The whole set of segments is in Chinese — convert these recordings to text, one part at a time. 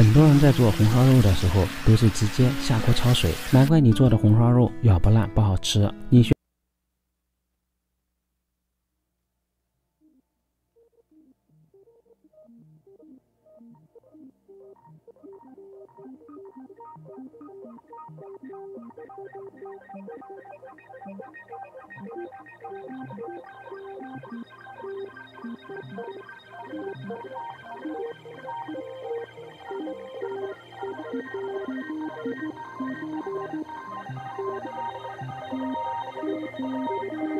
很多人在做红烧肉的时候都是直接下锅焯水，难怪你做的红烧肉咬不烂不好吃。你学。Música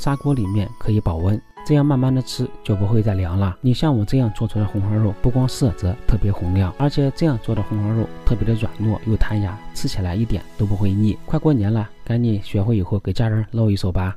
砂锅里面可以保温，这样慢慢的吃就不会再凉了。你像我这样做出来的红烧肉，不光色泽特别红亮，而且这样做的红烧肉特别的软糯又弹牙，吃起来一点都不会腻。快过年了，赶紧学会以后给家人露一手吧。